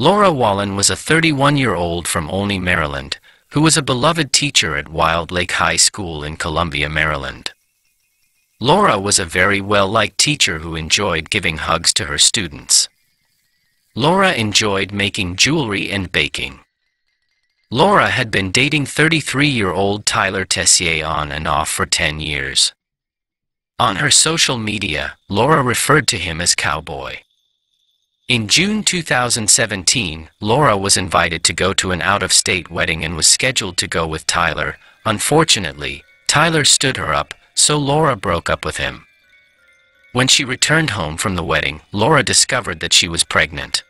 Laura Wallen was a 31-year-old from Olney, Maryland, who was a beloved teacher at Wild Lake High School in Columbia, Maryland. Laura was a very well-liked teacher who enjoyed giving hugs to her students. Laura enjoyed making jewelry and baking. Laura had been dating 33-year-old Tyler Tessier on and off for 10 years. On her social media, Laura referred to him as Cowboy. In June 2017, Laura was invited to go to an out-of-state wedding and was scheduled to go with Tyler. Unfortunately, Tyler stood her up, so Laura broke up with him. When she returned home from the wedding, Laura discovered that she was pregnant.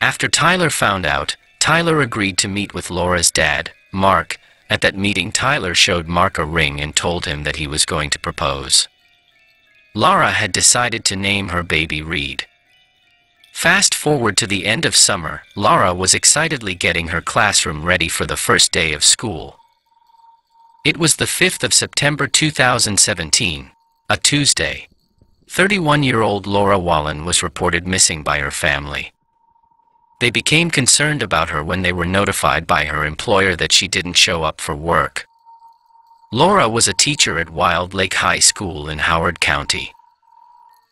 After Tyler found out, Tyler agreed to meet with Laura's dad, Mark. At that meeting, Tyler showed Mark a ring and told him that he was going to propose. Laura had decided to name her baby Reed. Fast forward to the end of summer, Laura was excitedly getting her classroom ready for the first day of school. It was the 5th of September 2017, a Tuesday. 31-year-old Laura Wallen was reported missing by her family. They became concerned about her when they were notified by her employer that she didn't show up for work. Laura was a teacher at Wild Lake High School in Howard County.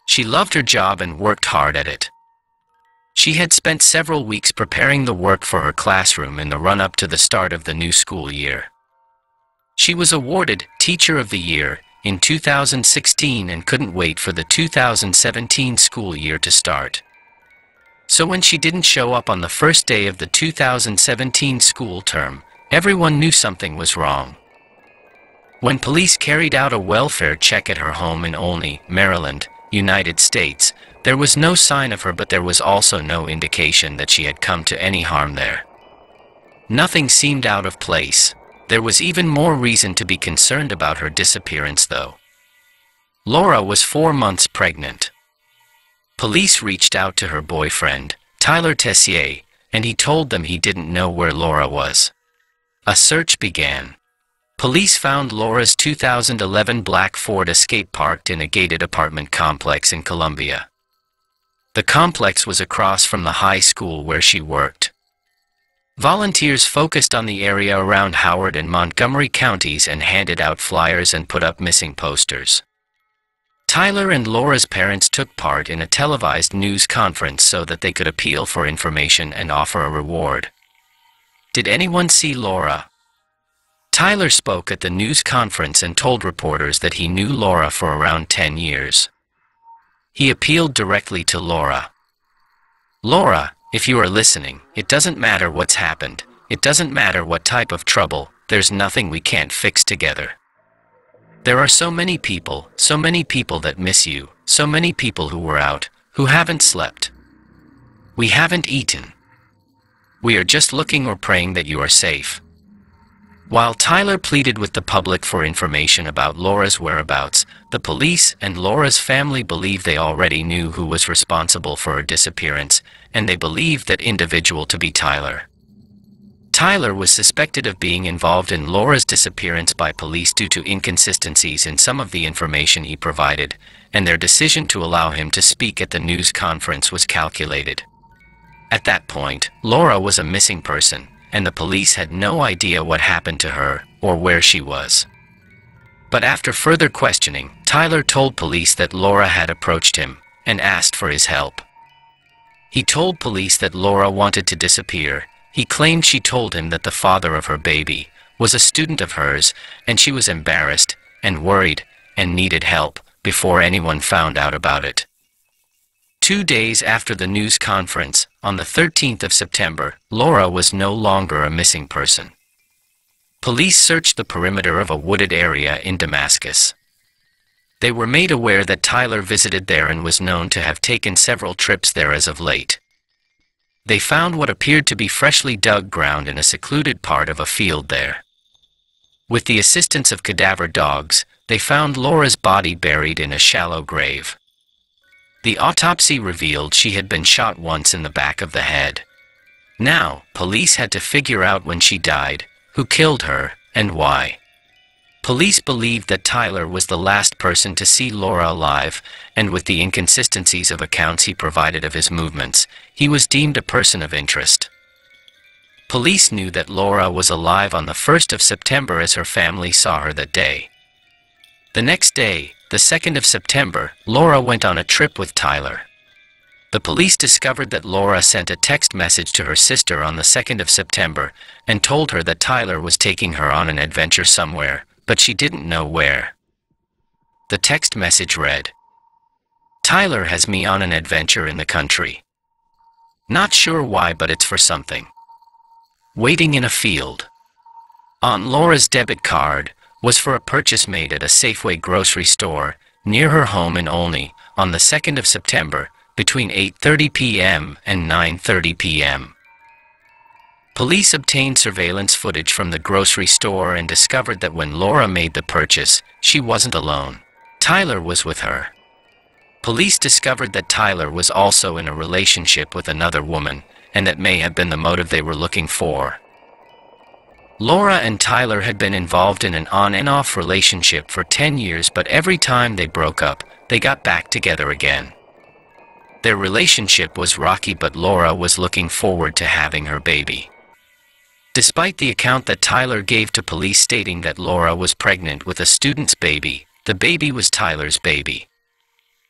She loved her job and worked hard at it. She had spent several weeks preparing the work for her classroom in the run-up to the start of the new school year. She was awarded Teacher of the Year in 2016 and couldn't wait for the 2017 school year to start. So when she didn't show up on the first day of the 2017 school term, everyone knew something was wrong. When police carried out a welfare check at her home in Olney, Maryland, United States, there was no sign of her but there was also no indication that she had come to any harm there. Nothing seemed out of place. There was even more reason to be concerned about her disappearance though. Laura was four months pregnant. Police reached out to her boyfriend, Tyler Tessier, and he told them he didn't know where Laura was. A search began. Police found Laura's 2011 black Ford Escape parked in a gated apartment complex in Columbia. The complex was across from the high school where she worked. Volunteers focused on the area around Howard and Montgomery counties and handed out flyers and put up missing posters. Tyler and Laura's parents took part in a televised news conference so that they could appeal for information and offer a reward. Did anyone see Laura? Tyler spoke at the news conference and told reporters that he knew Laura for around 10 years. He appealed directly to Laura. Laura, if you are listening, it doesn't matter what's happened. It doesn't matter what type of trouble, there's nothing we can't fix together. There are so many people, so many people that miss you, so many people who were out, who haven't slept. We haven't eaten. We are just looking or praying that you are safe. While Tyler pleaded with the public for information about Laura's whereabouts, the police and Laura's family believe they already knew who was responsible for her disappearance, and they believed that individual to be Tyler. Tyler was suspected of being involved in Laura's disappearance by police due to inconsistencies in some of the information he provided, and their decision to allow him to speak at the news conference was calculated. At that point, Laura was a missing person, and the police had no idea what happened to her or where she was. But after further questioning, Tyler told police that Laura had approached him and asked for his help. He told police that Laura wanted to disappear. He claimed she told him that the father of her baby was a student of hers and she was embarrassed and worried and needed help before anyone found out about it. Two days after the news conference, on the 13th of September, Laura was no longer a missing person. Police searched the perimeter of a wooded area in Damascus. They were made aware that Tyler visited there and was known to have taken several trips there as of late. They found what appeared to be freshly dug ground in a secluded part of a field there. With the assistance of cadaver dogs, they found Laura's body buried in a shallow grave. The autopsy revealed she had been shot once in the back of the head. Now, police had to figure out when she died, who killed her, and why. Police believed that Tyler was the last person to see Laura alive, and with the inconsistencies of accounts he provided of his movements, he was deemed a person of interest. Police knew that Laura was alive on the 1st of September as her family saw her that day. The next day, the 2nd of September, Laura went on a trip with Tyler. The police discovered that Laura sent a text message to her sister on the 2nd of September and told her that Tyler was taking her on an adventure somewhere, but she didn't know where. The text message read, Tyler has me on an adventure in the country. Not sure why, but it's for something. Waiting in a field. On Laura's debit card was for a purchase made at a Safeway grocery store near her home in Olney on the 2nd of September between 8.30 p.m. and 9.30 p.m. Police obtained surveillance footage from the grocery store and discovered that when Laura made the purchase, she wasn't alone. Tyler was with her. Police discovered that Tyler was also in a relationship with another woman, and that may have been the motive they were looking for. Laura and Tyler had been involved in an on and off relationship for 10 years, but every time they broke up, they got back together again. Their relationship was rocky, but Laura was looking forward to having her baby. Despite the account that Tyler gave to police stating that Laura was pregnant with a student's baby, the baby was Tyler's baby.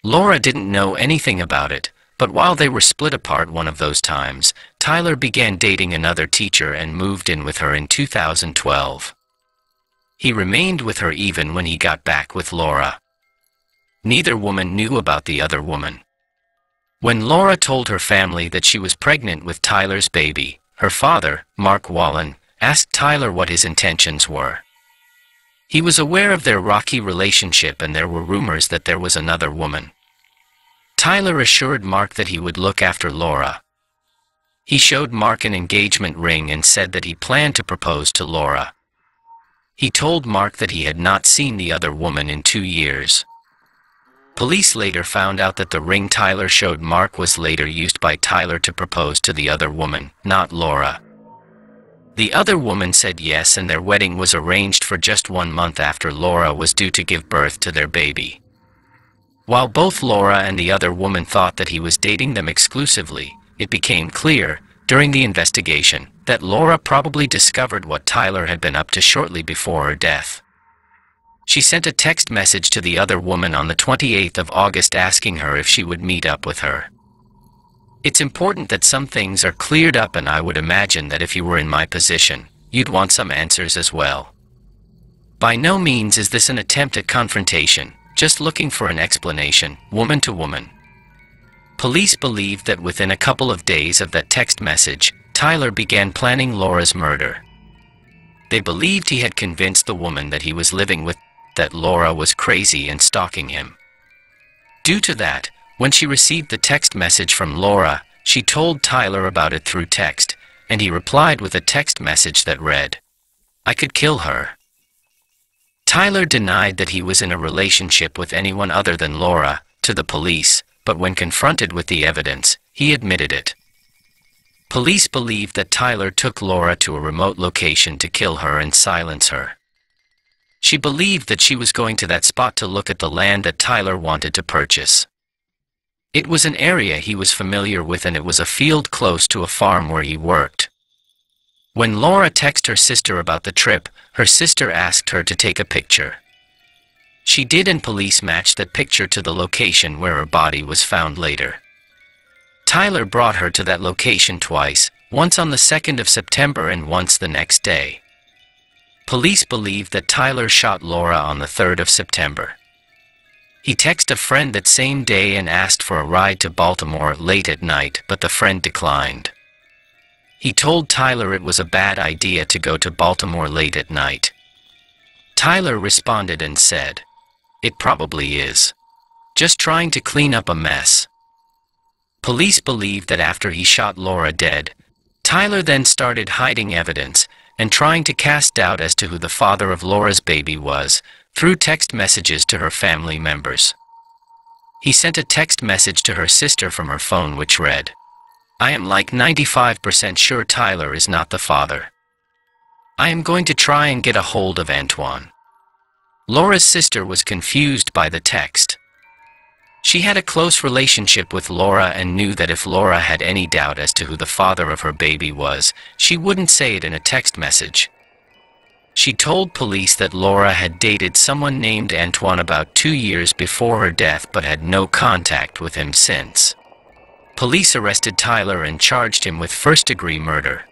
Laura didn't know anything about it, but while they were split apart one of those times, Tyler began dating another teacher and moved in with her in 2012. He remained with her even when he got back with Laura. Neither woman knew about the other woman. When Laura told her family that she was pregnant with Tyler's baby, her father, Mark Wallen, asked Tyler what his intentions were. He was aware of their rocky relationship and there were rumors that there was another woman. Tyler assured Mark that he would look after Laura. He showed Mark an engagement ring and said that he planned to propose to Laura. He told Mark that he had not seen the other woman in two years. Police later found out that the ring Tyler showed Mark was later used by Tyler to propose to the other woman, not Laura. The other woman said yes and their wedding was arranged for just one month after Laura was due to give birth to their baby. While both Laura and the other woman thought that he was dating them exclusively, it became clear, during the investigation, that Laura probably discovered what Tyler had been up to shortly before her death. She sent a text message to the other woman on the 28th of August asking her if she would meet up with her. It's important that some things are cleared up and I would imagine that if you were in my position, you'd want some answers as well. By no means is this an attempt at confrontation, just looking for an explanation, woman to woman. Police believe that within a couple of days of that text message, Tyler began planning Laura's murder. They believed he had convinced the woman that he was living with that Laura was crazy and stalking him. Due to that, when she received the text message from Laura, she told Tyler about it through text, and he replied with a text message that read, I could kill her. Tyler denied that he was in a relationship with anyone other than Laura to the police, but when confronted with the evidence, he admitted it. Police believe that Tyler took Laura to a remote location to kill her and silence her. She believed that she was going to that spot to look at the land that Tyler wanted to purchase. It was an area he was familiar with and it was a field close to a farm where he worked. When Laura texted her sister about the trip, her sister asked her to take a picture. She did and police matched that picture to the location where her body was found later. Tyler brought her to that location twice, once on the 2nd of September and once the next day. Police believe that Tyler shot Laura on the 3rd of September. He texted a friend that same day and asked for a ride to Baltimore late at night, but the friend declined. He told Tyler it was a bad idea to go to Baltimore late at night. Tyler responded and said, It probably is. Just trying to clean up a mess. Police believe that after he shot Laura dead, Tyler then started hiding evidence and trying to cast doubt as to who the father of Laura's baby was through text messages to her family members. He sent a text message to her sister from her phone which read, I am like 95% sure Tyler is not the father. I am going to try and get a hold of Antoine. Laura's sister was confused by the text. She had a close relationship with Laura and knew that if Laura had any doubt as to who the father of her baby was, she wouldn't say it in a text message. She told police that Laura had dated someone named Antoine about two years before her death but had no contact with him since. Police arrested Tyler and charged him with first-degree murder.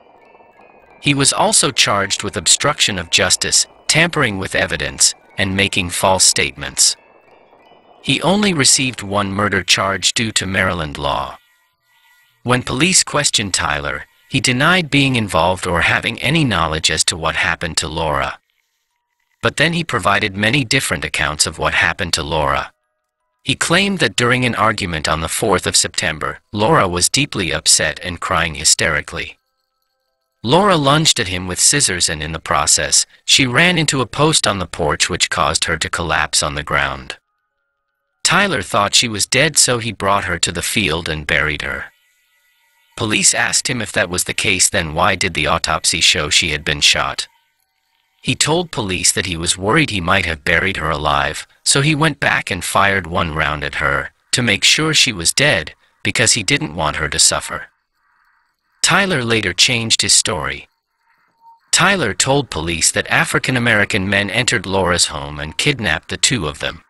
He was also charged with obstruction of justice, tampering with evidence, and making false statements. He only received one murder charge due to Maryland law. When police questioned Tyler, he denied being involved or having any knowledge as to what happened to Laura. But then he provided many different accounts of what happened to Laura. He claimed that during an argument on the 4th of September, Laura was deeply upset and crying hysterically. Laura lunged at him with scissors and in the process, she ran into a post on the porch which caused her to collapse on the ground. Tyler thought she was dead so he brought her to the field and buried her. Police asked him if that was the case then why did the autopsy show she had been shot. He told police that he was worried he might have buried her alive, so he went back and fired one round at her, to make sure she was dead, because he didn't want her to suffer. Tyler later changed his story. Tyler told police that African American men entered Laura's home and kidnapped the two of them.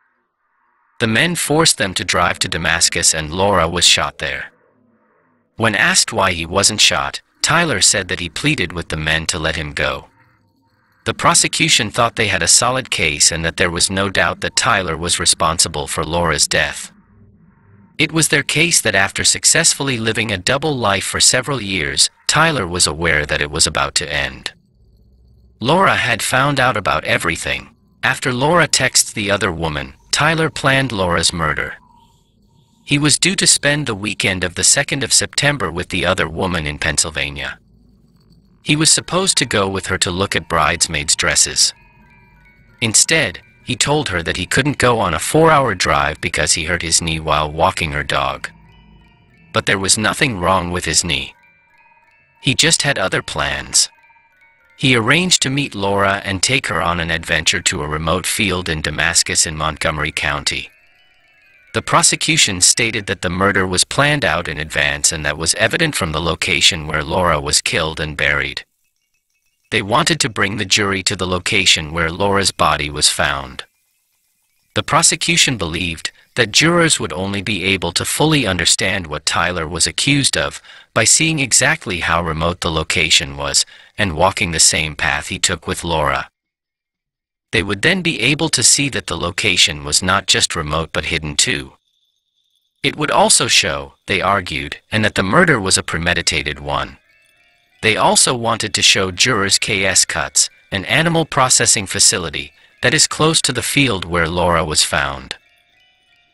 The men forced them to drive to Damascus and Laura was shot there. When asked why he wasn't shot, Tyler said that he pleaded with the men to let him go. The prosecution thought they had a solid case and that there was no doubt that Tyler was responsible for Laura's death. It was their case that after successfully living a double life for several years, Tyler was aware that it was about to end. Laura had found out about everything. After Laura texts the other woman, Tyler planned Laura's murder. He was due to spend the weekend of the 2nd of September with the other woman in Pennsylvania. He was supposed to go with her to look at bridesmaids' dresses. Instead, he told her that he couldn't go on a four-hour drive because he hurt his knee while walking her dog. But there was nothing wrong with his knee. He just had other plans. He arranged to meet Laura and take her on an adventure to a remote field in Damascus in Montgomery County. The prosecution stated that the murder was planned out in advance and that was evident from the location where Laura was killed and buried. They wanted to bring the jury to the location where Laura's body was found. The prosecution believed that jurors would only be able to fully understand what Tyler was accused of by seeing exactly how remote the location was and walking the same path he took with Laura. They would then be able to see that the location was not just remote but hidden too. It would also show, they argued, and that the murder was a premeditated one. They also wanted to show jurors KS Cuts, an animal processing facility that is close to the field where Laura was found.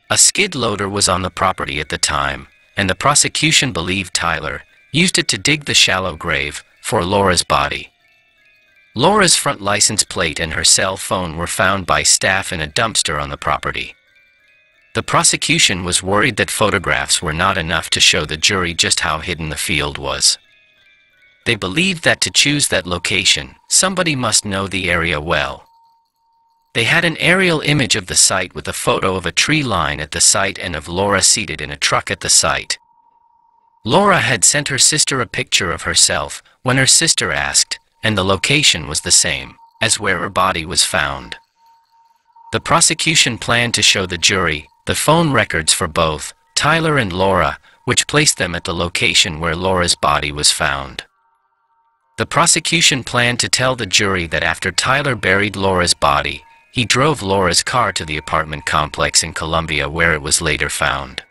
A skid loader was on the property at the time, and the prosecution believed Tyler used it to dig the shallow grave for Laura's body. Laura's front license plate and her cell phone were found by staff in a dumpster on the property. The prosecution was worried that photographs were not enough to show the jury just how hidden the field was. They believed that to choose that location, somebody must know the area well. They had an aerial image of the site with a photo of a tree line at the site and of Laura seated in a truck at the site. Laura had sent her sister a picture of herself when her sister asked, and the location was the same as where her body was found. The prosecution planned to show the jury the phone records for both Tyler and Laura, which placed them at the location where Laura's body was found. The prosecution planned to tell the jury that after Tyler buried Laura's body, he drove Laura's car to the apartment complex in Columbia where it was later found.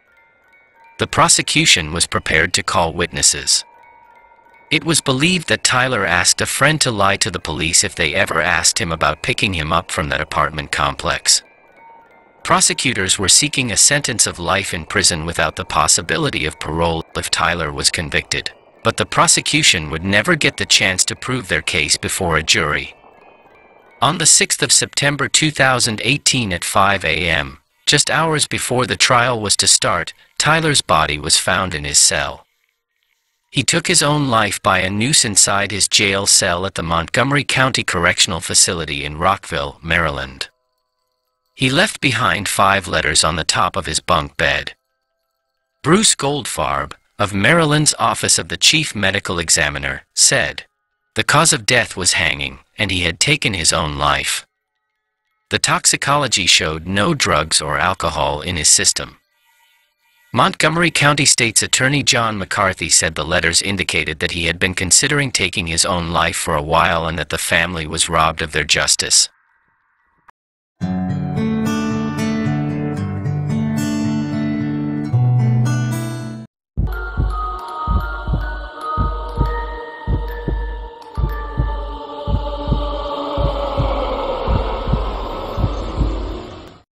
The prosecution was prepared to call witnesses. It was believed that Tyler asked a friend to lie to the police if they ever asked him about picking him up from that apartment complex. Prosecutors were seeking a sentence of life in prison without the possibility of parole if Tyler was convicted. But the prosecution would never get the chance to prove their case before a jury. On the 6th of September 2018 at 5 a.m., just hours before the trial was to start, Tyler's body was found in his cell. He took his own life by a noose inside his jail cell at the Montgomery County Correctional Facility in Rockville, Maryland. He left behind five letters on the top of his bunk bed. Bruce Goldfarb, of Maryland's Office of the Chief Medical Examiner, said, The cause of death was hanging, and he had taken his own life. The toxicology showed no drugs or alcohol in his system. Montgomery County State's Attorney John McCarthy said the letters indicated that he had been considering taking his own life for a while and that the family was robbed of their justice.